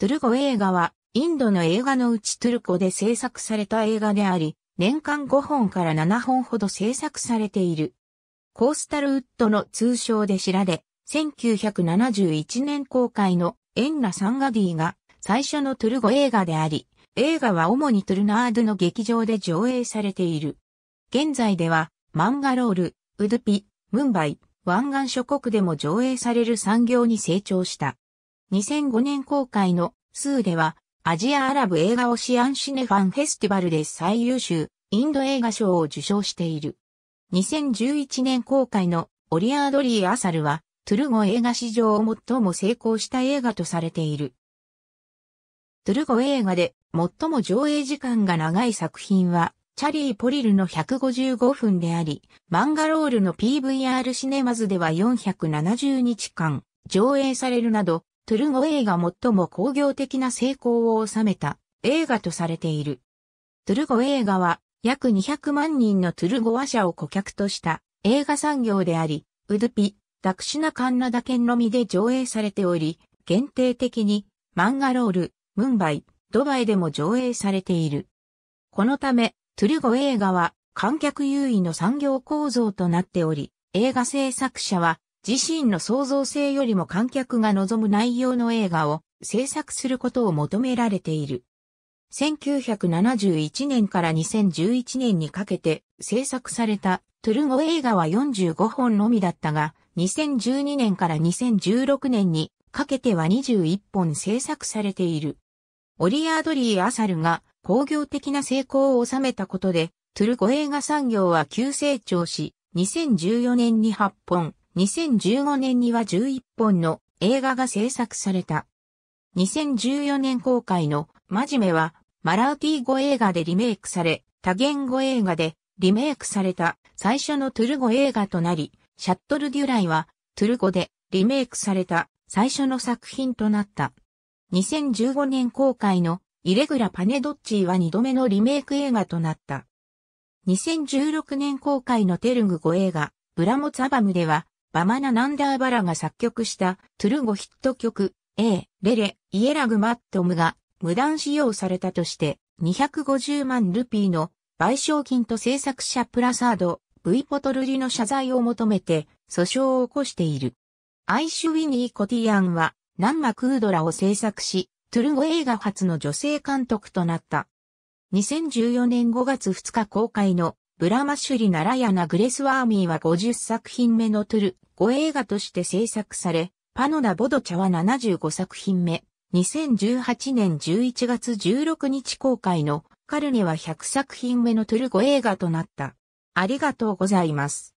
トゥル語映画は、インドの映画のうちトゥル語で制作された映画であり、年間5本から7本ほど制作されている。コースタルウッドの通称で知られ、1971年公開のエンナ・サンガディが最初のトゥル語映画であり、映画は主にトゥルナードの劇場で上映されている。現在では、マンガロール、ウドゥピ、ムンバイ、湾岸諸国でも上映される産業に成長した。2005年公開のスーでは、アジアアラブ映画オシアンシネファンフェスティバルで最優秀インド映画賞を受賞している。2011年公開のオリアードリー・アサルは、トゥル語映画史上最も成功した映画とされている。トゥル語映画で最も上映時間が長い作品は、チャリー・ポリルの155分であり、マンガロールの PVR シネマズでは470日間上映されるなど、トゥル語映画最も興行的な成功を収めた映画とされている。トゥルゴ映画は約200万人のトゥルゴア社を顧客とした映画産業であり、ウドゥピ、ダクシナカンナダ県のみで上映されており、限定的にマンガロール、ムンバイ、ドバイでも上映されている。このため、トゥルゴ映画は観客優位の産業構造となっており、映画制作者は自身の創造性よりも観客が望む内容の映画を制作することを求められている。1971年から2011年にかけて制作されたトゥルゴ映画は45本のみだったが、2012年から2016年にかけては21本制作されている。オリアードリー・アサルが工業的な成功を収めたことで、トゥルコ映画産業は急成長し、2014年に8本、2015年には11本の映画が制作された。2014年公開のマジメはマラーティー語映画でリメイクされ、多言語映画でリメイクされた最初のトゥル語映画となり、シャットルデュライはトゥル語でリメイクされた最初の作品となった。2015年公開のイレグラ・パネドッチーは2度目のリメイク映画となった。2016年公開のテルグ語映画、ブラモツアバムでは、バマナ・ナンダーバラが作曲したトゥル語ヒット曲、A、レレ、イエラグ・マットムが無断使用されたとして250万ルピーの賠償金と制作者プラサード、V ポトルリの謝罪を求めて訴訟を起こしている。アイシュウィニー・コティアンはナンマ・クードラを制作し、トゥル語映画初の女性監督となった。2014年5月2日公開のブラマシュリ・ナラヤナ・グレスワーミーは50作品目のトゥル5映画として制作され、パノダ・ボドチャは75作品目。2018年11月16日公開のカルネは100作品目のトゥル5映画となった。ありがとうございます。